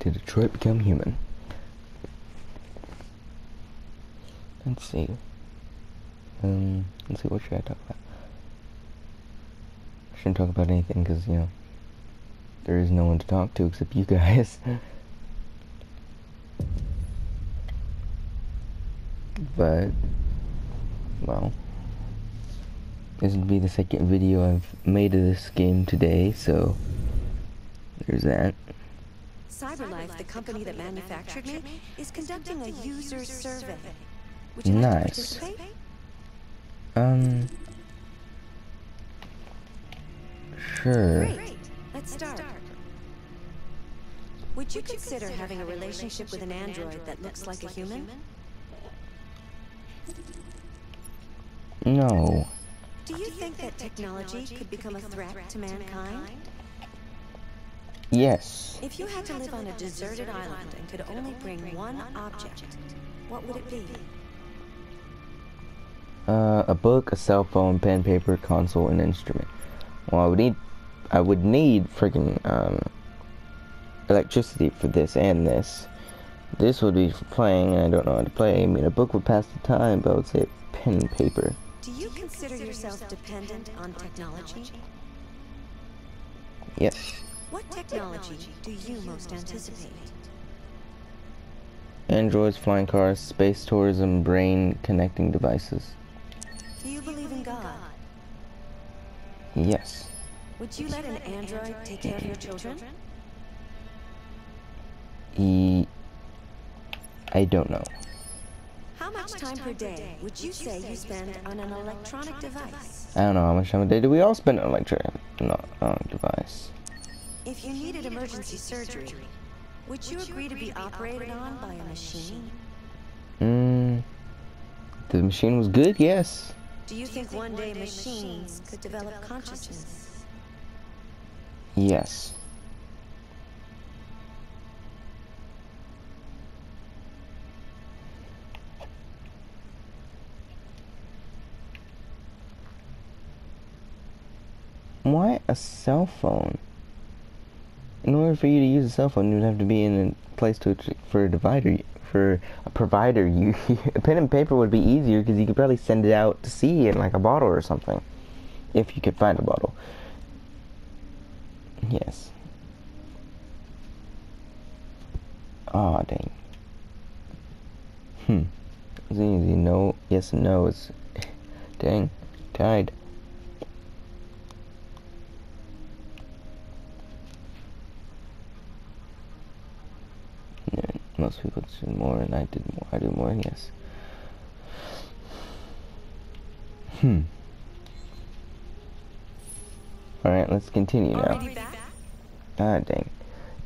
to Detroit Become Human. Let's see. Um, let's see, what should I talk about? I shouldn't talk about anything because, you know, there is no one to talk to except you guys. but, well, this would be the second video I've made of this game today, so there's that. CyberLife, the company that manufactured me, is conducting a user survey. Would you like nice. to? Um. Sure. Great. Let's start. Would you consider having a relationship with an android that looks like a human? No. Do you think that technology could become a threat to mankind? Yes. If you had to live on a deserted island and could only bring one object, what would it be? Uh, a book, a cell phone, pen, paper, console, and instrument. Well, I would need, I would need freaking um, electricity for this and this. This would be for playing, and I don't know how to play. I mean, a book would pass the time, but I would say pen and paper. Do you consider yourself dependent on technology? Yes. What technology do you most anticipate? Androids, flying cars, space tourism, brain connecting devices. Do you believe in God? Yes. Would you let an android take care of your children? E. I don't know. How much time per day would you say you spend on an electronic device? I don't know how much time a day do we all spend on electronic no, uh, device. If you needed emergency surgery, would you agree to be operated on by a machine? Hmm. The machine was good, yes. Do you think one day machines could develop consciousness? Yes. Why a cell phone? In order for you to use a cell phone, you'd have to be in a place to for a divider for a provider. You a pen and paper would be easier because you could probably send it out to sea in like a bottle or something, if you could find a bottle. Yes. Aw, oh, dang. Hmm. It's easy. No, yes no. It's dang. Tied. Most people do more and I did more. I do more, yes. Hmm. Alright, let's continue now. Ah, dang.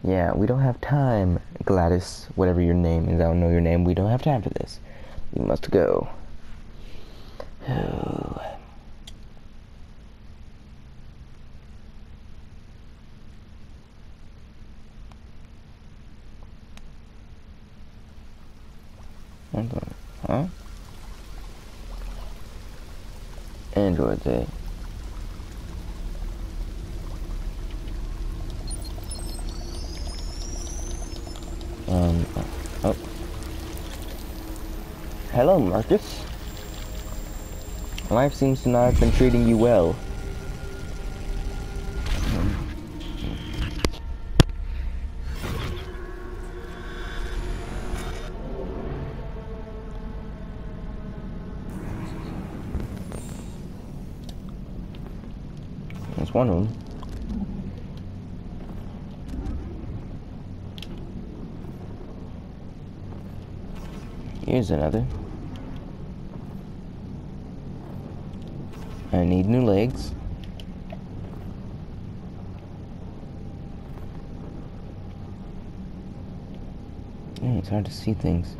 Yeah, we don't have time, Gladys, whatever your name is. I don't know your name. We don't have time for this. We must go. Oh. Huh? Android Day. Um, oh. Hello, Marcus. Life seems to not have been treating you well. One of them. Here's another. I need new legs. Yeah, it's hard to see things.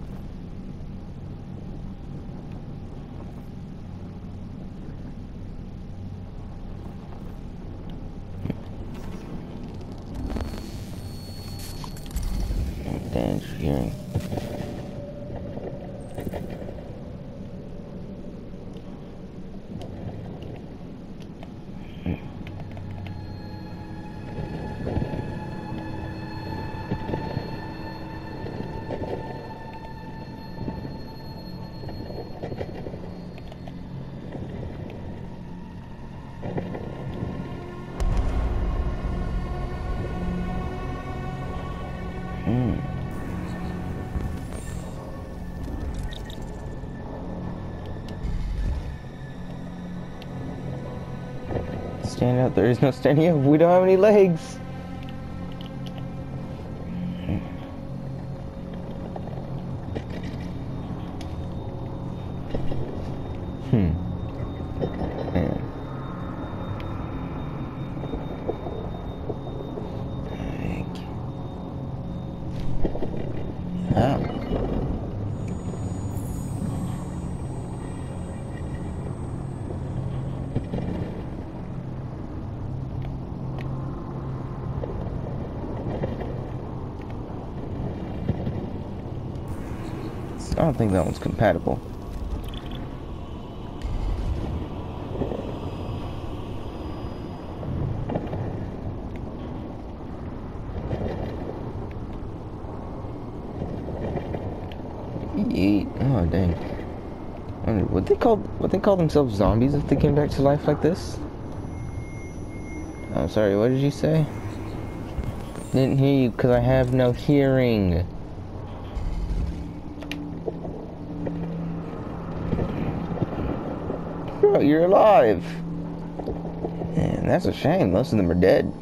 There is no standing up. We don't have any legs. I don't think that one's compatible. Yeet. Oh dang. I would they call would they call themselves zombies if they came back to life like this? I'm sorry, what did you say? Didn't hear you because I have no hearing. Bro, you're alive. And that's a shame. Most of them are dead.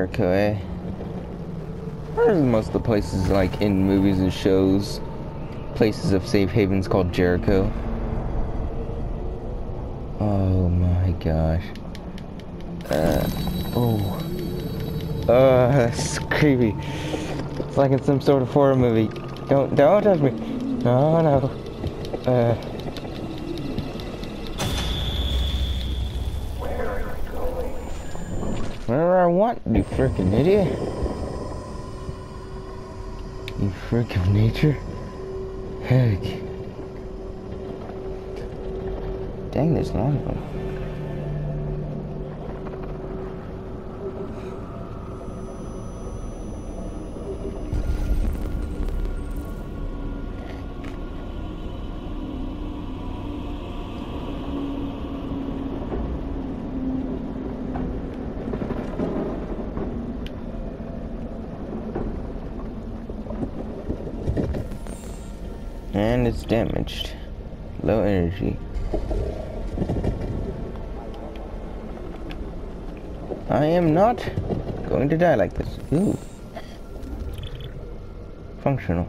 Jericho, eh? Where's most of the places like in movies and shows? Places of safe havens called Jericho. Oh my gosh. Uh, oh. Uh, that's creepy. It's like in some sort of horror movie. Don't, don't touch me. No, no. Uh. Want, you freaking idiot. You freak of nature. Heck. Dang, there's a lot of them. And it's damaged. Low energy. I am not going to die like this. Ooh. Functional.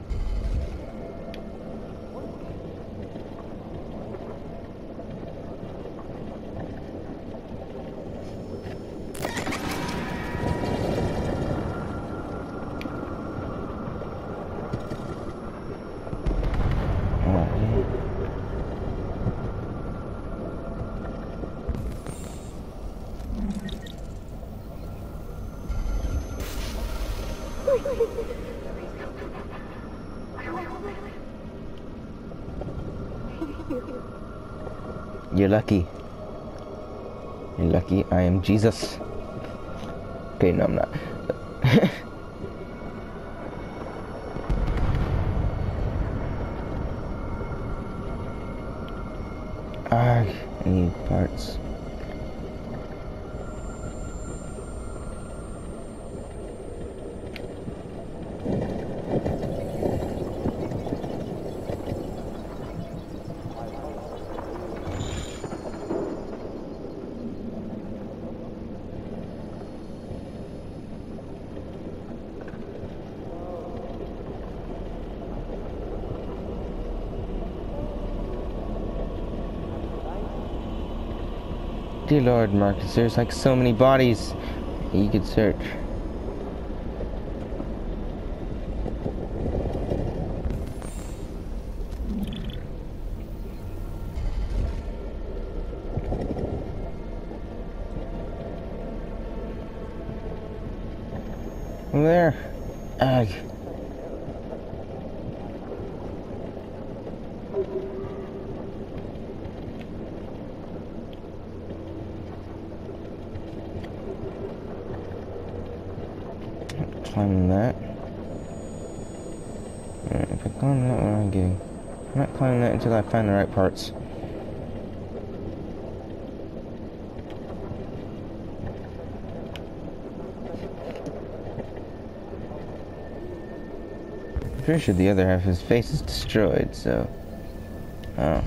Oh, You're lucky. You're lucky I am Jesus. Okay, no, I'm not. Ah, I need parts. Dear Lord, Marcus, there's like so many bodies you could search. Over there. Ugh. Climb that. Alright, if I climb that, what am I getting? I'm not climbing that until I find the right parts. Pretty sure the other half of his face is destroyed, so. Oh.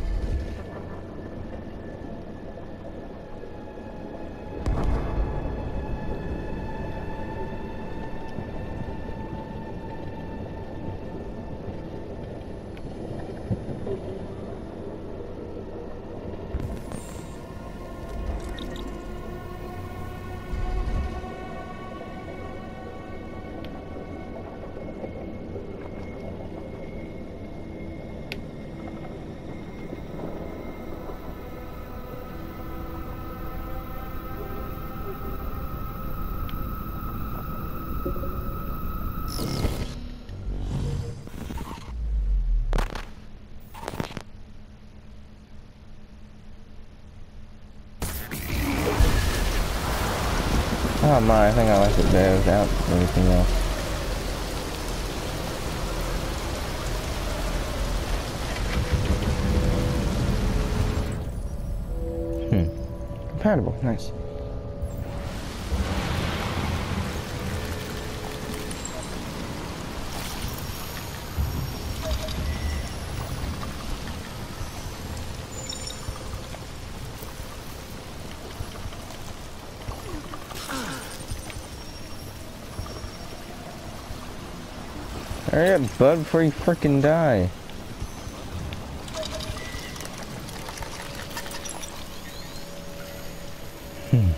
Oh my, I think I left it there without everything else. Hmm. Compatible, nice. Hurry up, bud, before you frickin' die. Hmm.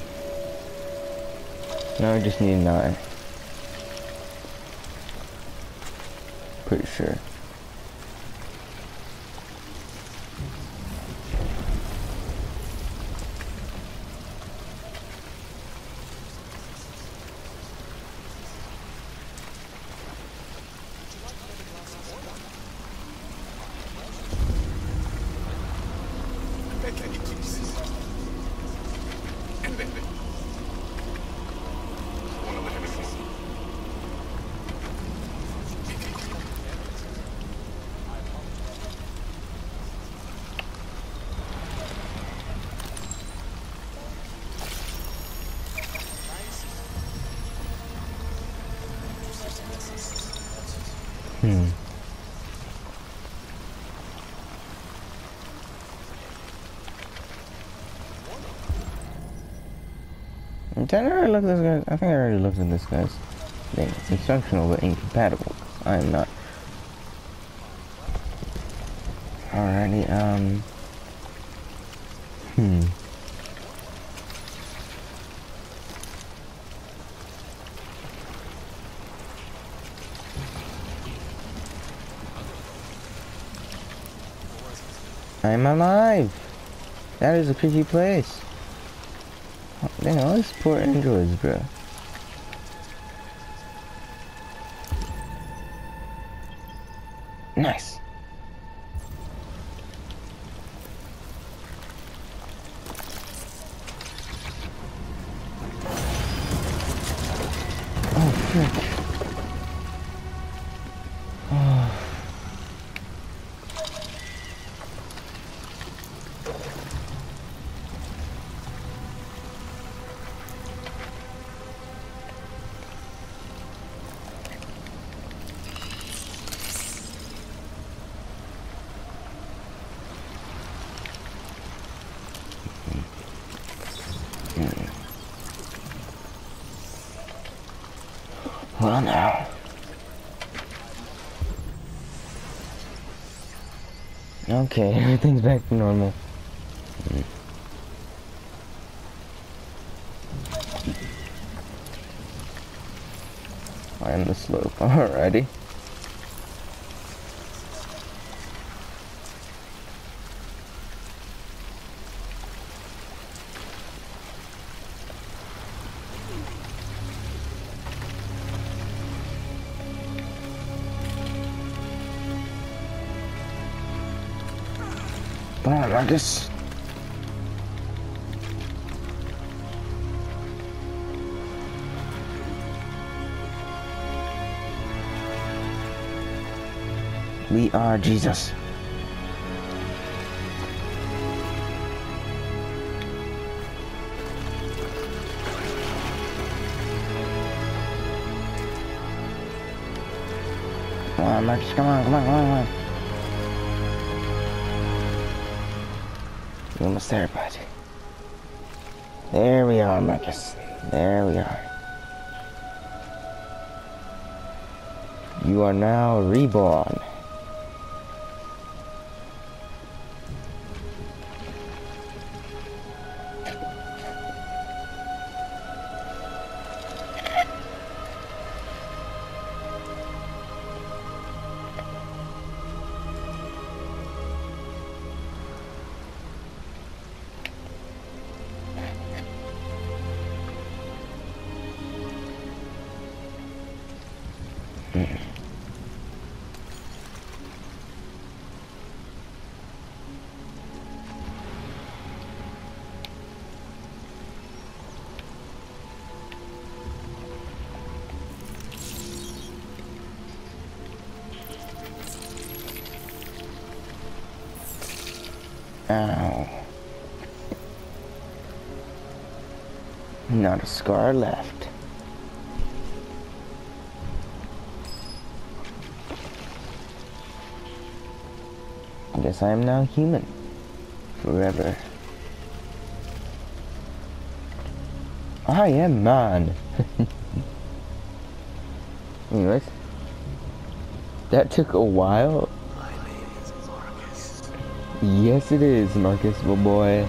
No, I just need an eye. Pretty sure. Hmm. Did I already look at this? I think I already looked at this guy's thing. It's functional but incompatible. I am not. Alrighty, um... Hmm. I'm alive! That is a creepy place. Dang, all these poor androids, bro. Nice. Oh, frick. Well now. Okay, everything's back to normal. Climb Marcus. We are Jesus. Come on, Marcus, come on, come on, come on, come on. Almost there, bud. There we are, Marcus. There we are. You are now reborn. Scar left. I guess I am now human. Forever. I am man. Anyways. That took a while. My name is Marcus. Yes, it is, Marcus, my boy.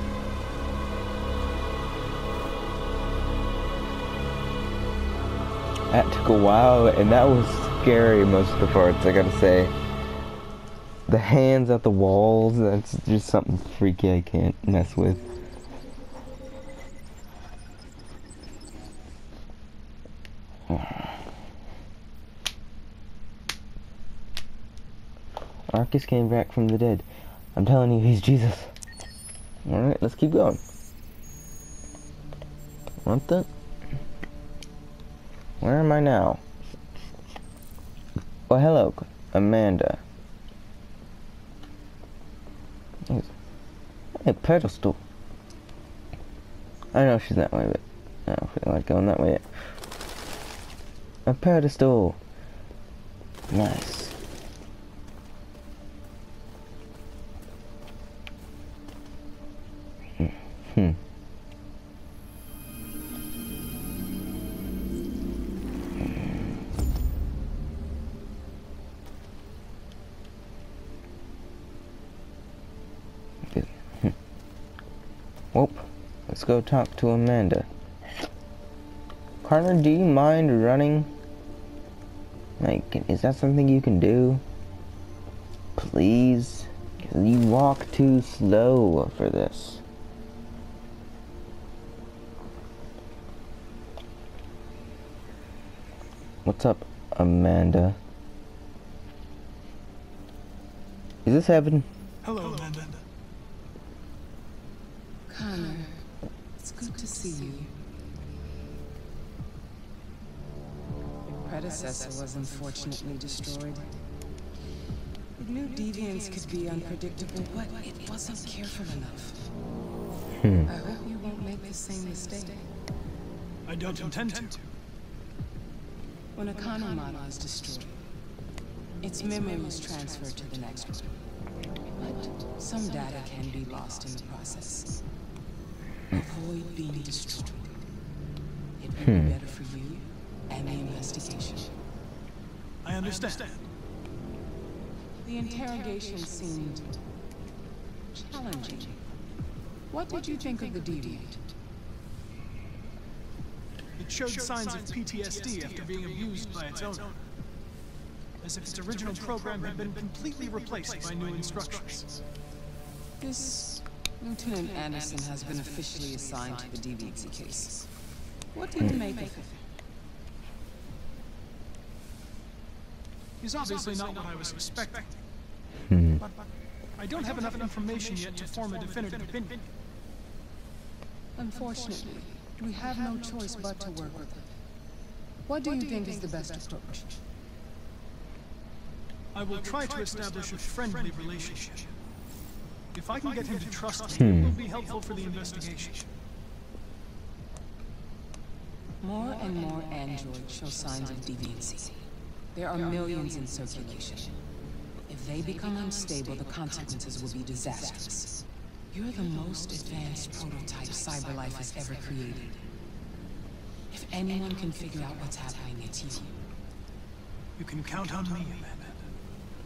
Took a while, and that was scary most of the parts, I gotta say. The hands at the walls, that's just something freaky I can't mess with. Marcus came back from the dead. I'm telling you, he's Jesus. Alright, let's keep going. Want the? Where am I now? Well, hello, Amanda. A pedestal. I know she's that way, but I don't feel like going that way yet. A pedestal. Nice. Hmm. Go talk to Amanda. Carter, do you mind running? Like, is that something you can do? Please? you walk too slow for this. What's up, Amanda? Is this heaven? Unfortunately destroyed. We knew deviants could be unpredictable, but it wasn't careful enough. Hmm. I hope you won't make the same mistake. I don't intend to. When a Connor model is destroyed, its memory is transferred to the next one. But some data can be lost in the process. Avoid being destroyed. It would Hmm. be better for you and the investigation. I understand. The interrogation seemed challenging. What did you think of the deviant? It showed signs of PTSD after being abused by its owner. As if its original program had been completely replaced by new instructions. This Lieutenant Anderson has been officially assigned to the deviancy case. What do you make of it? He's obviously not what I was expecting. Hmm. But I don't have enough information yet to form a definitive opinion. Unfortunately, we have no choice but to work with it. What do you think is the best approach? I will try to establish a friendly relationship. If I can get him to trust me, it will be helpful for the investigation. More and more androids show signs of deviancy. There are millions in circulation. If they become unstable, the consequences will be disastrous. You're the most advanced prototype CyberLife has ever created. If anyone can figure out what's happening, it's you. You can count on me, Amanda.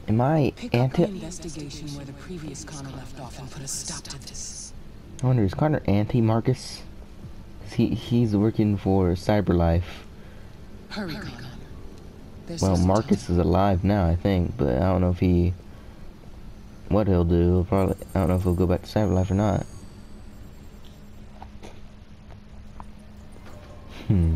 Am I Pick up anti? investigation where the previous Connor left off and put a stop to this. I wonder is Connor anti-Marcus? He he's working for CyberLife. Hurry, Connor. There's Well, Marcus is alive now, I think, but I don't know if he what he'll do. He'll probably I don't know if he'll go back to CyberLife or not. Hmm.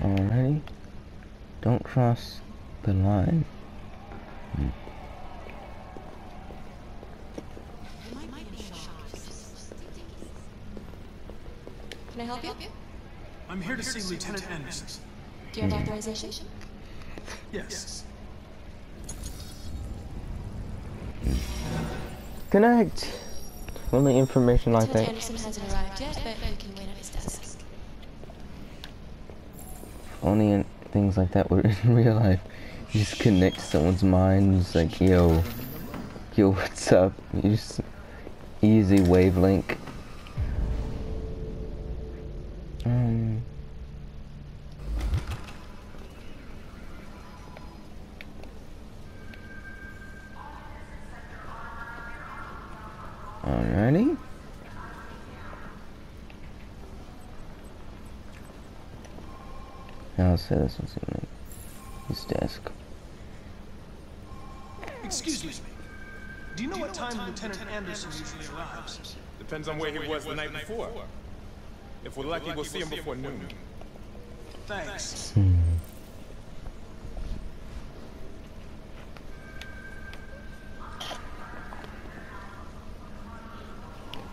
Alrighty. Don't cross the line. Can I help you? I'm here to see Lieutenant Anderson. Do you have authorization? Yes. Connect. Only information like Lieutenant that. Anderson hasn't arrived yet, but you can wait on his desk. Only in things like that were in real life. You just connect to someone's mind. It's like, yo, yo, what's up? You just easy wavelength. I'll say this one's like his desk. Excuse me. Do you know what time Lieutenant Anderson usually arrives? Depends on where he was the night before. If we're lucky, we'll see him before noon. Thanks. Hmm.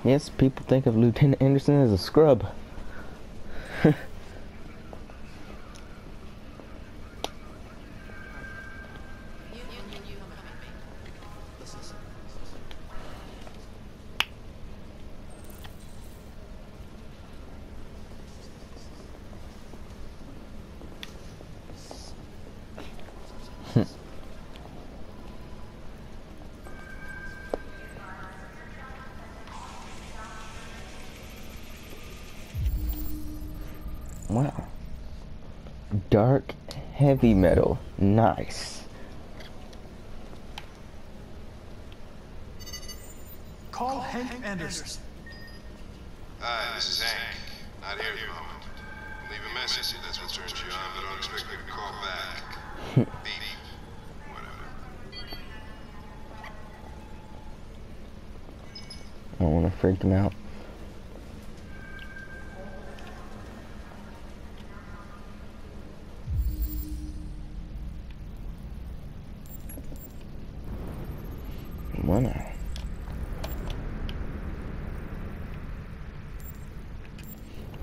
Yes, people think of Lieutenant Anderson as a scrub. Heavy metal. Nice. Call Hank Anderson. Hi, this is Hank. Not here at the moment. Leave a message if that's what turns you on, but don't expect me to call back. Whatever. I don't want to freak him out. One eye.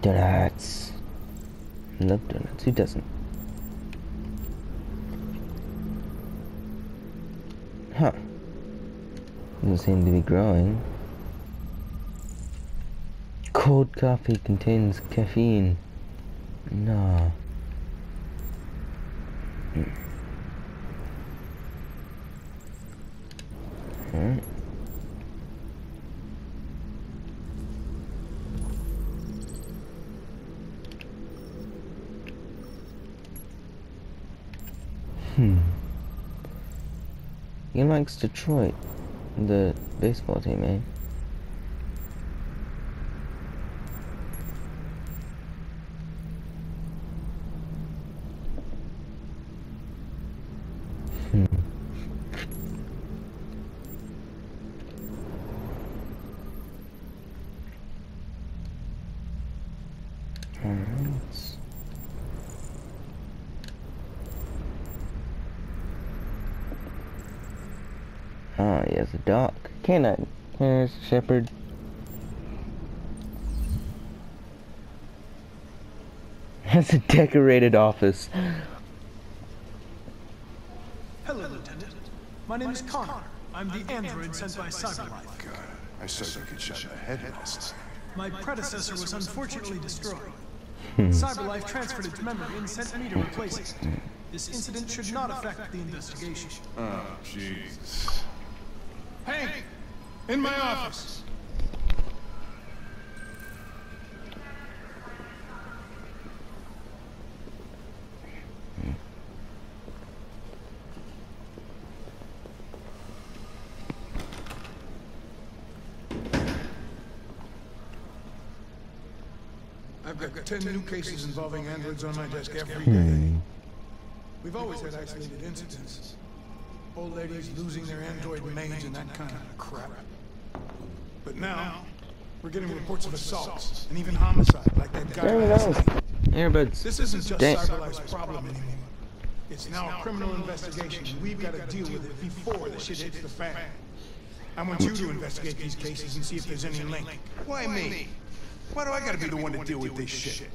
Donuts. Love donuts. Who doesn't? Huh. Doesn't seem to be growing. Cold coffee contains caffeine. No. Hmm. Alright. He likes Detroit, the baseball team, eh? Hmm. Alright. Oh, he has a dock. Canine. Yes, shepherd. Has a decorated office. Hello, Lieutenant. My name is Connor. I'm the android sent by Cyberlife. God, I saw you get shot in the head last night. My predecessor was unfortunately destroyed. Hmm. Cyberlife transferred its memory and sent me to replace it. This incident should not affect the investigation. Oh, Jesus. Hank, in my office. I've got 10 new cases involving androids on my desk every day. Hmm. We've always had isolated incidents. Old ladies losing their android maids and that kind of crap. But now, we're getting reports of assaults and even homicide like that guy There we last night. Earbuds. This isn't just Dang. Cyberlife's problem anymore. It's now a criminal investigation, and we've got to deal with it before the shit hits the fan. I want you to investigate these cases and see if there's any link. Why me? Why do I gotta be the one to deal with this shit?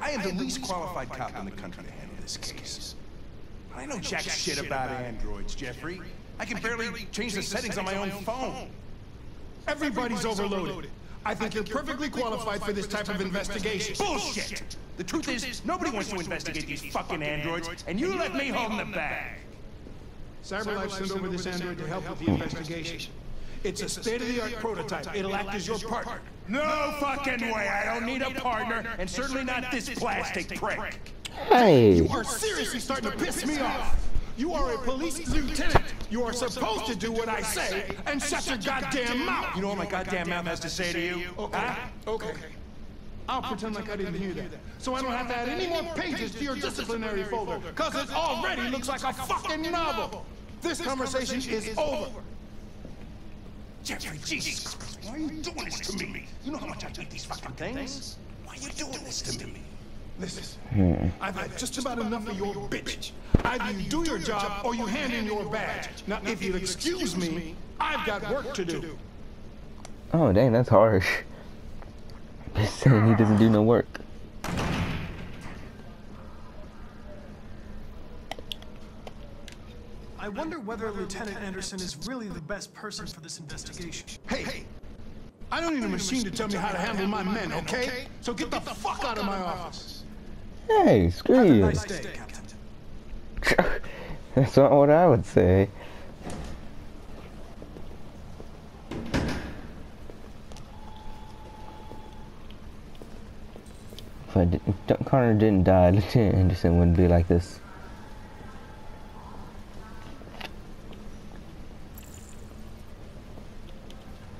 I am the least qualified cop in the country to handle this case. I know jack shit about androids, Jeffrey. I can barely change the settings on my own phone. Everybody's overloaded. I think you're perfectly qualified for this type of investigation. Bullshit! The truth is, nobody wants to investigate these fucking androids, and you let me hold the bag. Cyberlife sent over this android to help with the investigation. It's a state-of-the-art prototype. It'll act as your partner. No fucking way! I don't need a partner, and certainly not this plastic prick. Hey. You are seriously starting to piss me off. You are a police lieutenant. You are supposed to do what I say and shut your goddamn mouth. You know what my goddamn mouth has to say to you? Okay, Huh? okay. I'll pretend like I didn't hear that. So I don't have to add any more pages to your disciplinary folder, because it already looks like a fucking novel. This conversation is over. Jeffrey, Jesus Christ, why are you doing this to me? You know how much I hate these fucking things? Why are you doing this to me? Listen, hmm. I've had just about enough of your bitch. Either you do your job or you hand in your badge. Now, if you'll excuse me, I've got work to do. Oh, dang, that's harsh. Just saying he doesn't do no work. I wonder whether Lieutenant Anderson is really the best person for this investigation. Hey, I don't need a machine to tell me how to handle my men, okay? So get the fuck out of my office. Hey, screw you. nice day. That's not what I would say. If I did, if Connor didn't die, Lieutenant Anderson wouldn't be like this.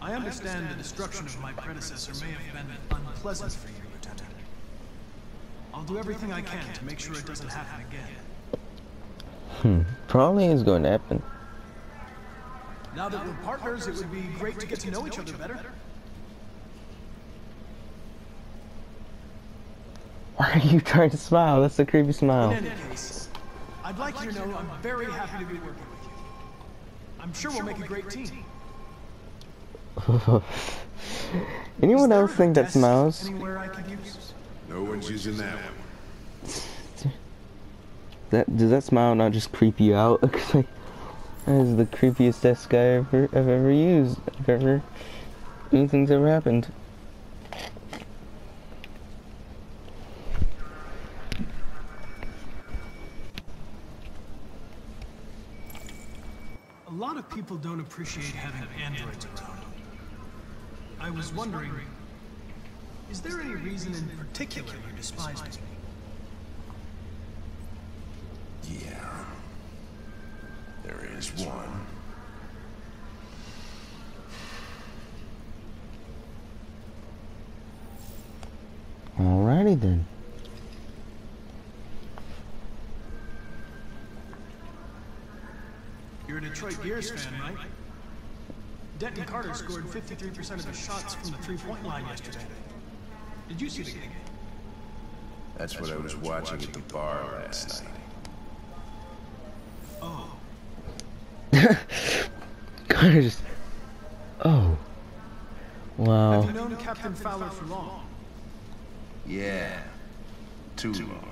I understand the destruction of my predecessor may have been unpleasant for you, Lieutenant. I'll do everything I can to make sure it doesn't happen again. Hmm. Probably is going to happen. Now that we're partners, it would be great to get to know each other better. Why are you trying to smile? That's a creepy In smile. any case, I'd like you to know I'm very happy to be working with you. I'm sure we'll make a great team. Anyone else think that smiles? Anywhere I could use? No one's using that one. That does that smile not just creep you out? 'Cause, like, that is the creepiest desk I ever I've ever used. I've ever anything's ever happened. A lot of people don't appreciate having androids around. I was wondering, is there any reason in particular you despise me? Yeah. There is one. Alrighty then. You're a Detroit Gears fan, right? Denton Carter scored 53% of his shots from the three-point line yesterday. Did you see the game? That's what I was watching at the bar last night. Oh, Connor just. Oh. Wow. Have you known Captain Fowler for long? Yeah. Too long.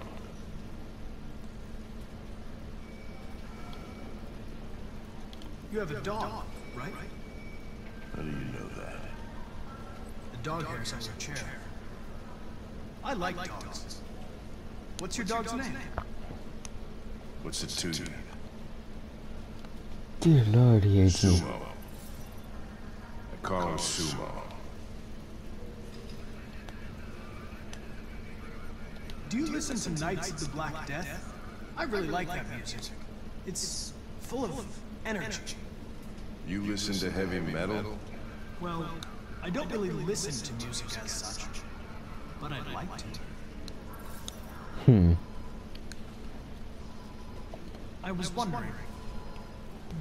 You have a dog, right? How do you know that? The dog hair's on your chair. I like dogs. What's your dog's name? What's it to you? Dear Lord, he hates me. Sumo. I call him Sumo. Do you listen to Knights of the Black Death? I really like that music. It's full of energy. You listen to heavy metal? Well, I don't really listen to music as such, but I'd like to. Hmm. I was wondering,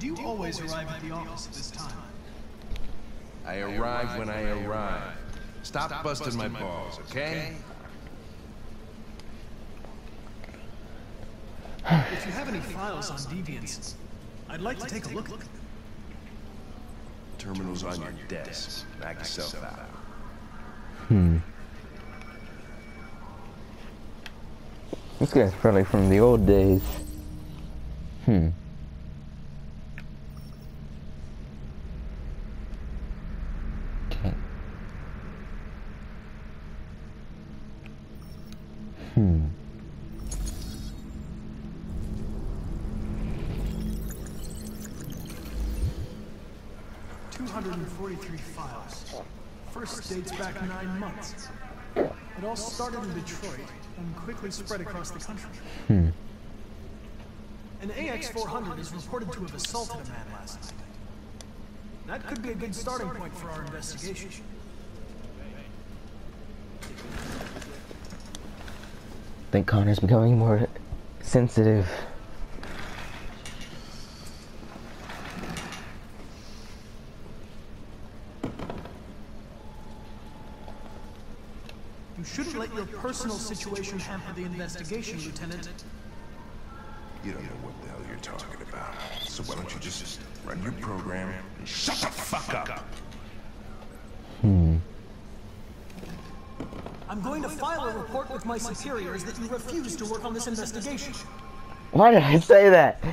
do you always arrive at the office at this time? I arrive when I arrive. Stop busting my balls, okay? If you have any files on deviants, I'd like to take a look at them. Terminal's on your desk. Knock yourself out. Hmm. This guy's probably from the old days. Hmm. Hmm. 243 files. First dates back nine months. It all started in Detroit and quickly spread across the country. Hmm. An AX-400 is reported to have assaulted a man last night. That could be a good starting point for our investigation. I think Connor's becoming more sensitive. You shouldn't let your personal situation hamper the investigation, Lieutenant. You don't know what the hell you're talking about. So why don't you just run your program and shut the fuck up? Hmm. I'm going to file a report with my superiors that you refuse to work on this investigation. Why did I say that?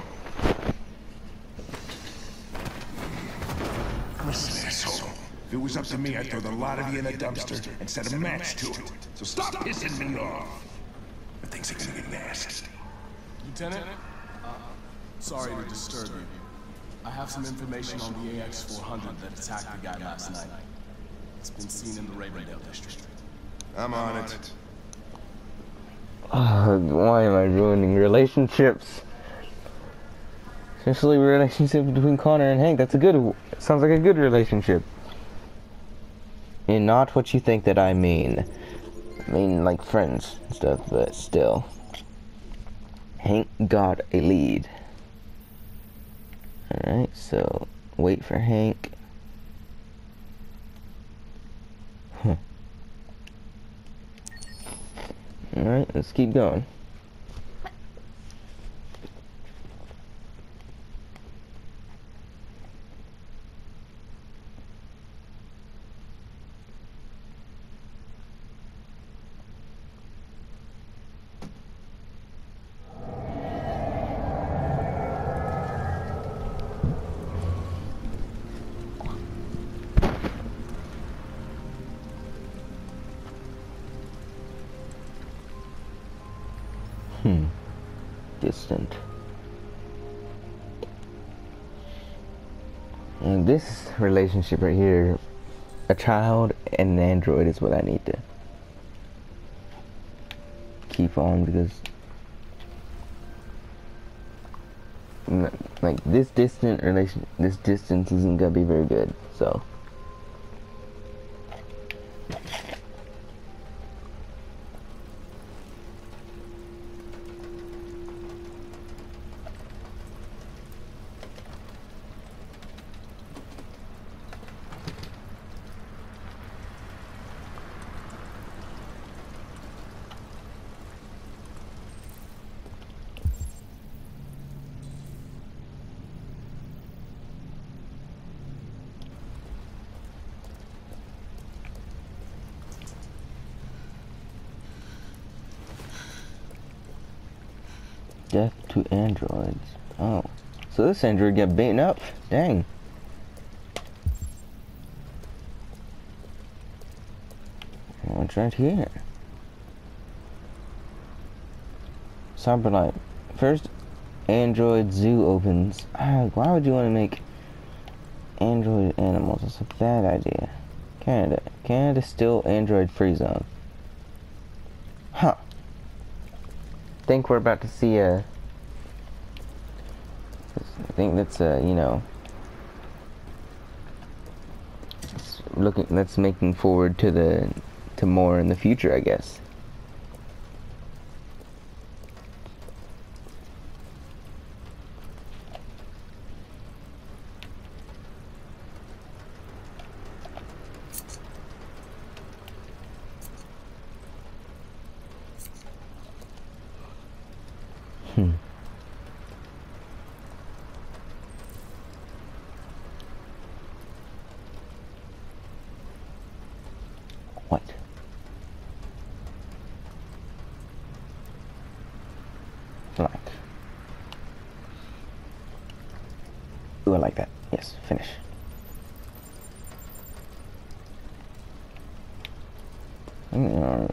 Listen, asshole. If it was up to me, I'd throw the lot of you in a dumpster and set a match to it. So stop pissing me off. But things are gonna get nasty. Lieutenant? Uh, sorry to disturb you. I have some information on the AX-400 that attacked the guy last night. It's been seen in the Ravendale district. I'm on it. Uh, why am I ruining relationships? Especially relationship between Connor and Hank. That's a good. Sounds like a good relationship. And not what you think that I mean. I mean like friends and stuff, but still. Hank got a lead. Alright, so wait for Hank. Huh. Alright, let's keep going. Hmm. Distant. And this relationship right here, a child and an android is what I need to keep on because like this distant relation this distance isn't gonna be very good so Android got beaten up? Dang. What's right here? Cyberlight. First Android Zoo opens. Ah, why would you want to make Android animals? That's a bad idea. Canada. Canada still Android free zone. Huh. Think we're about to see a. I think that's a, you know. Looking, that's making forward to the, to more in the future, I guess. Hmm. What? Like. Ooh, I like that. Yes, finish. Mm,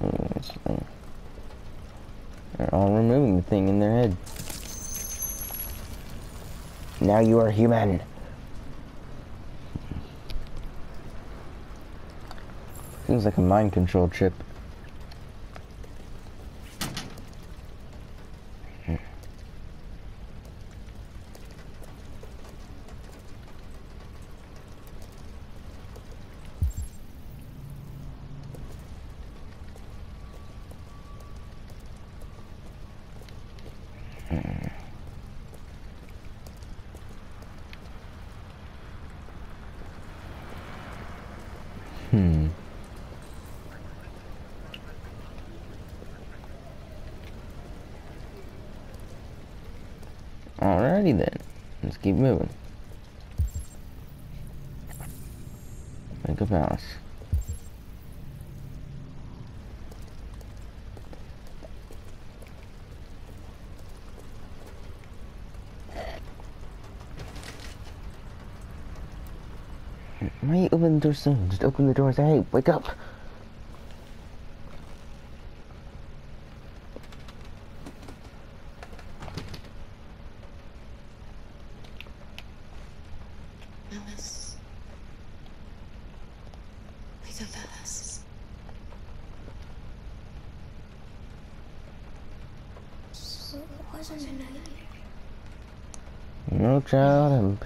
They're all removing the thing in their head. Are human. Seems like a mind control chip. Hmm. Alrighty then. Let's keep moving. Make a palace. Why door soon? Just open the door and say, hey, wake up. No child, I'm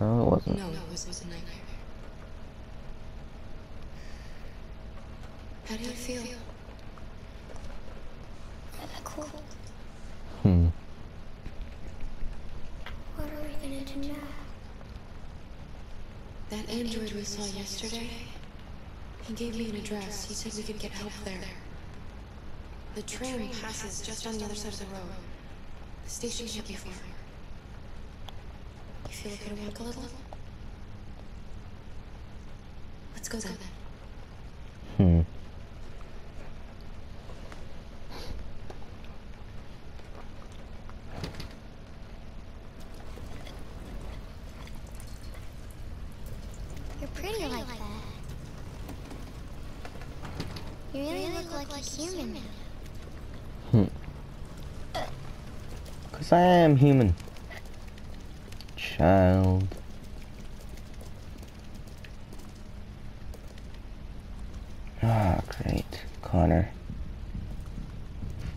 No, it wasn't. No, it wasn't a nightmare. How do you feel? That's cool. Hmm. What are we gonna do now? That android we saw yesterday, he gave me an address. He said we could get help there. The tram passes just on the other side of the road. The station can't be far. You feel okay to walk a little? Let's go then. Hmm. You're pretty like that. You really look like a human now. Hmm. Cause I am human. Child. Ah, great. Connor.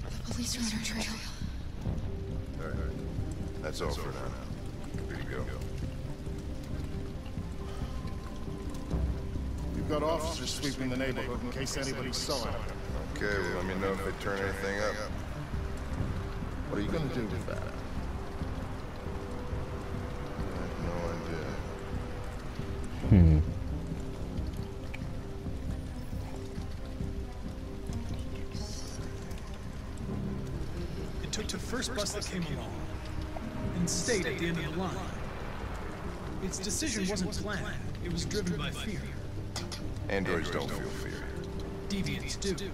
The police are on our trail. Alright. That's all for now. Here you go. We've got officers sweeping the neighborhood in case anybody saw it. Okay, well, let me know if they turn anything up. What are you gonna do with that? I have no idea. Hmm. It took the first bus that came along and stayed at the end of the line. Its decision wasn't planned. It was driven by fear. Androids don't feel fear. Deviants do.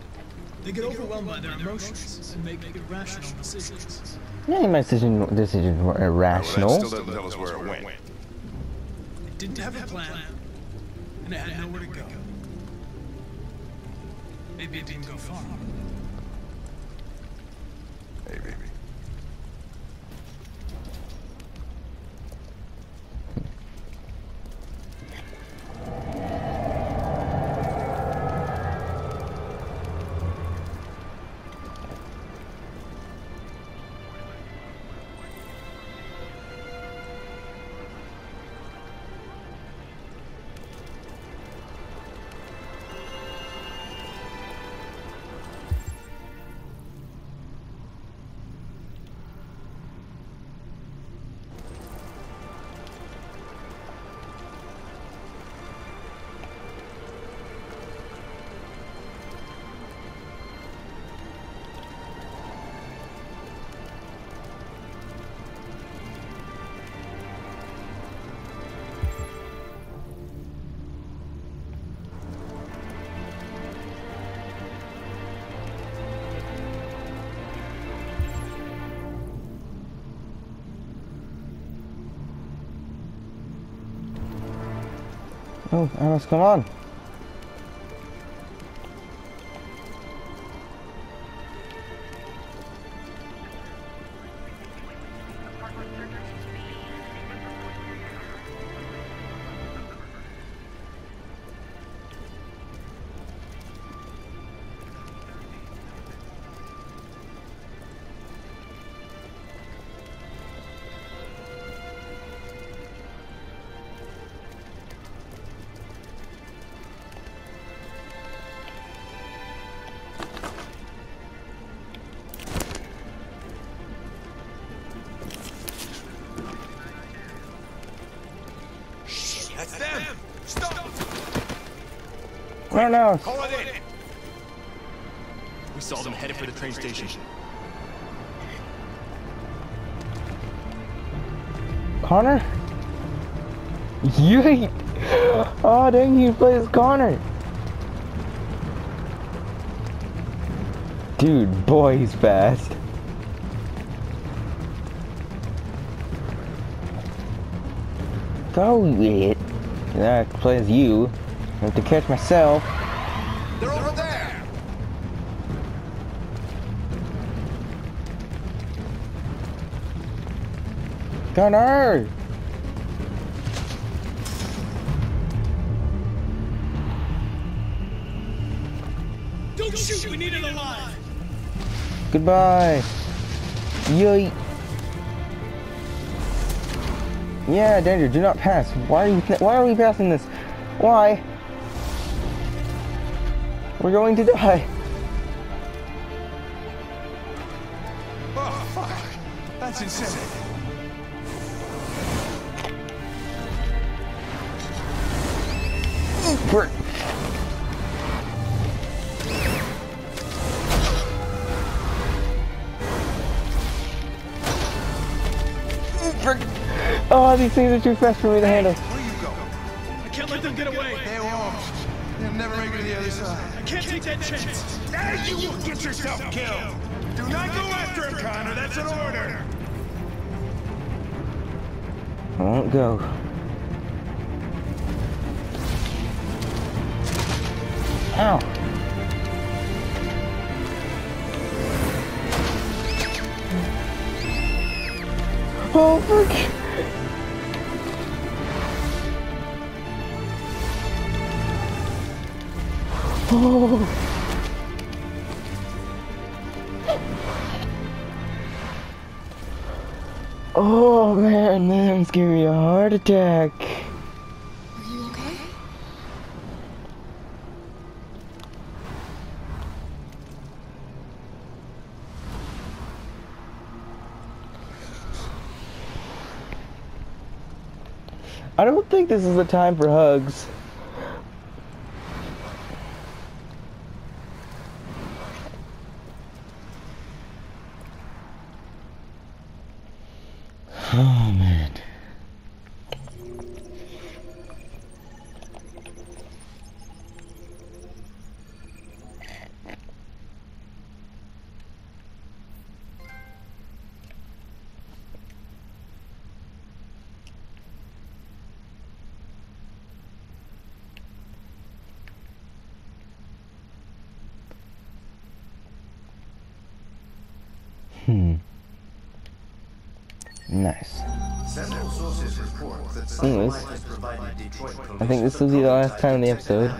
They get overwhelmed by their emotions and make irrational decisions. Yeah, my decision decisions were Well, that irrational. still doesn't tell us where it went. It didn't have a plan, and it had nowhere to go. Maybe it didn't go far. Oh, Alice, come on. No, no. Call it in! We saw them headed for the train station. Connor? You. Oh, dang, he plays Connor. Dude, boy, he's fast. Go it. That plays you. I have to catch myself. They're over there! Connor! Don't shoot! We need it alive! Goodbye. Yay. Yeah, danger. Do not pass. Why are you? Why are we passing this? Why? We're going to die. Oh, fuck! That's insane. Frick. Oh, these things are too fast for me to handle. Can't take that chance! Now you will get yourself killed! Do not go after him, Connor. That's an order. I won't go. Ow. Oh, frick. Oh. Oh man, that gave me a heart attack. Are you okay? I don't think this is the time for hugs. Oh man. Hmm. Nice. Several sources report that I think this will be the last time in the episode.